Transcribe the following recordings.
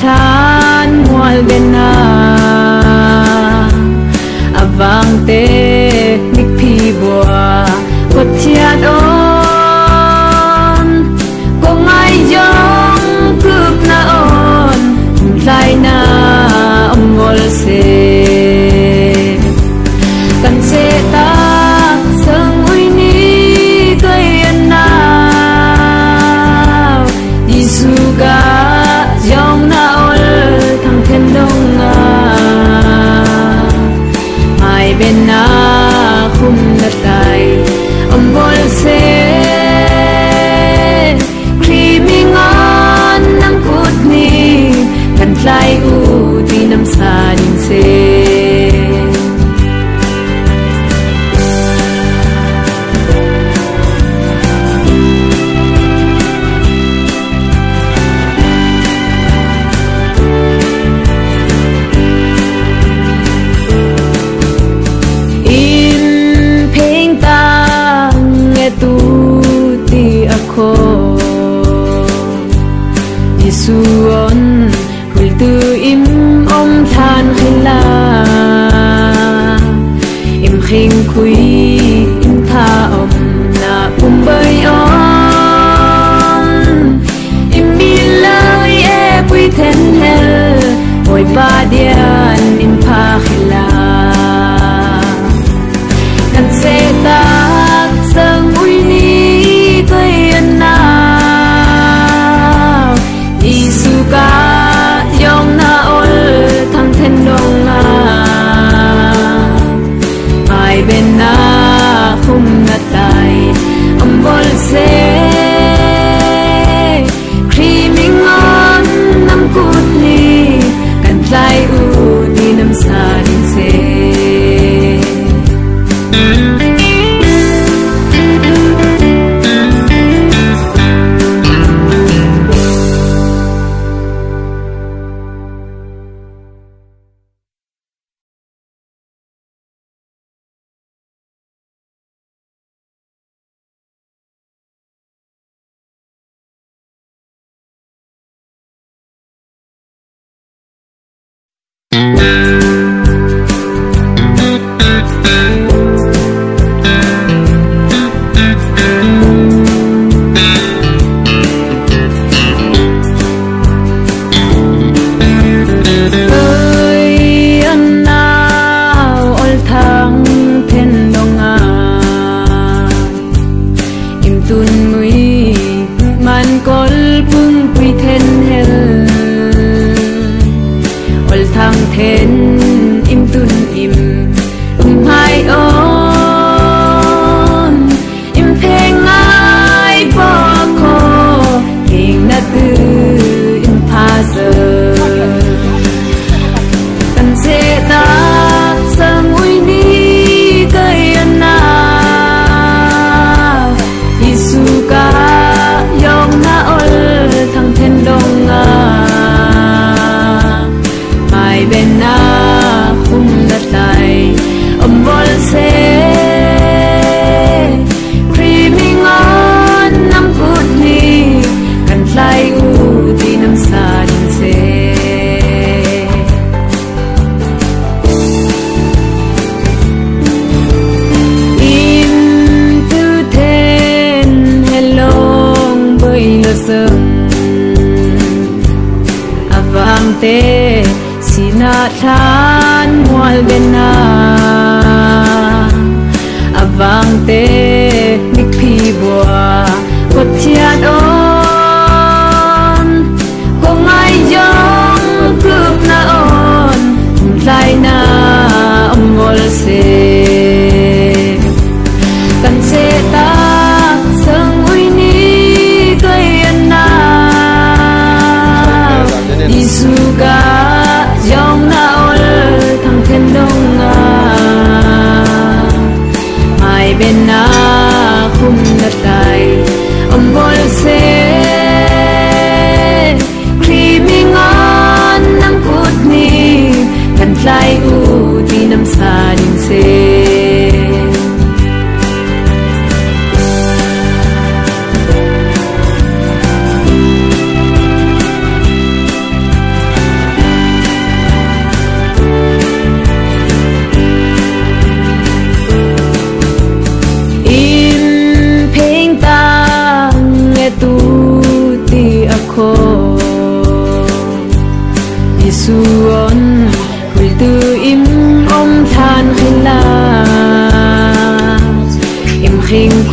san mualdena avang te mikpi bua kotiat on. Kong ai jong kup na on, lai na omol se. san mual bena avang te mik phi bua, kot chiat on. Kong ai jong kup na on, lai na om ngol se. lai u dinam sa din se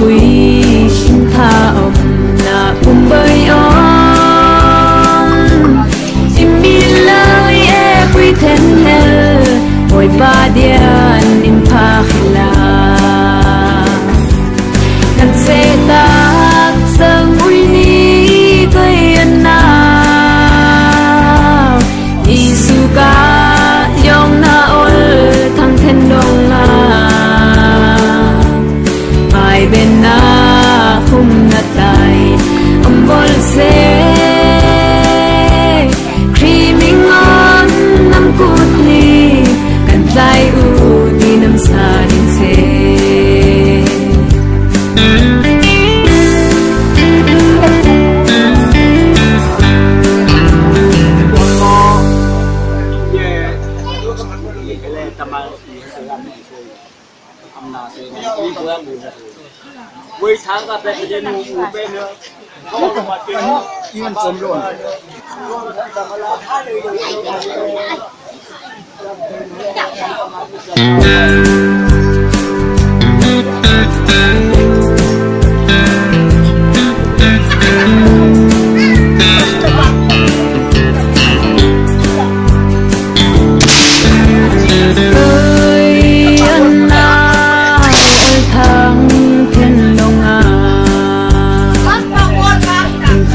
we ไปทางก็เป็นดีหมูหเป็นเนาะอกว่าเป็นอีมันสมรุ่นอื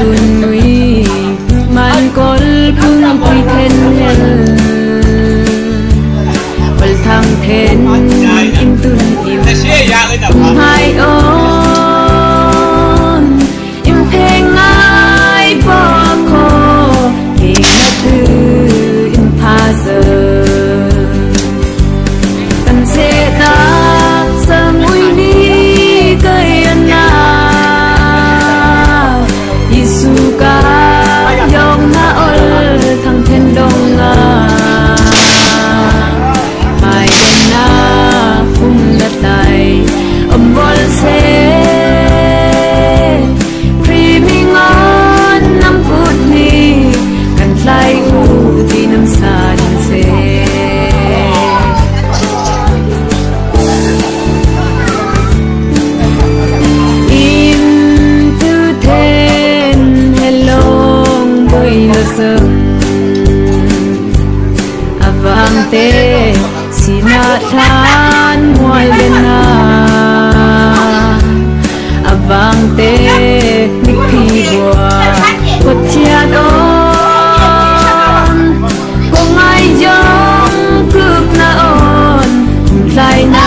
sunwi man kolpung pui ten hel bal thang ten in tun im hai o te sina than muai lena avang à. à, te nikhi bua kotian on kongai jong kup na on lai na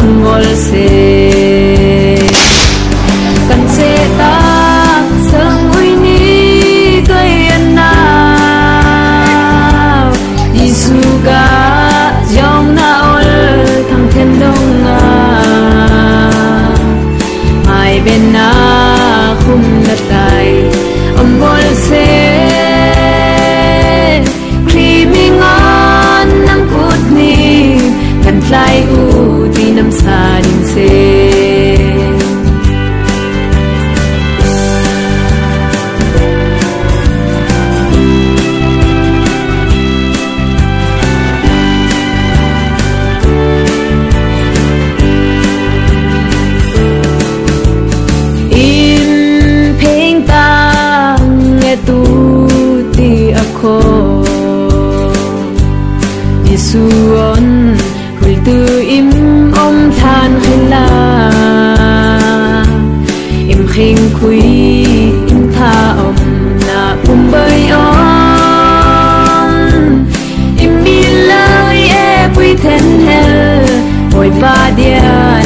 ongol se Guardian.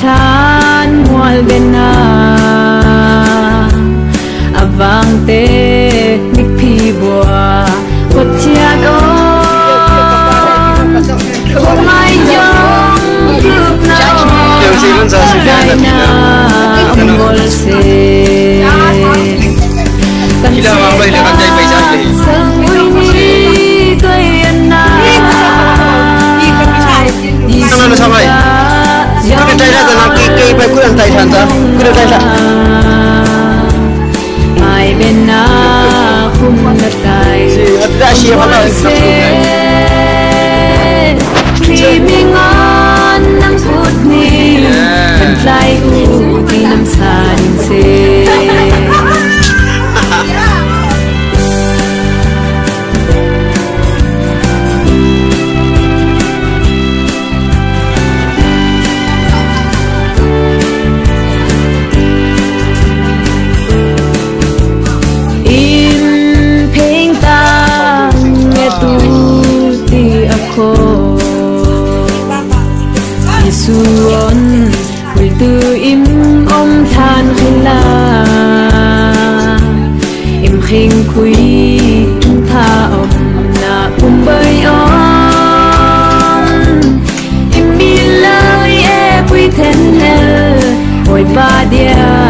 ฉันหัวเป็นนา Libingan ng hudni, yeah. ng isuon Kul tu im om than khila Im khing kui tung tha na um bay on Im bi lai e pui ten el Oi ba dia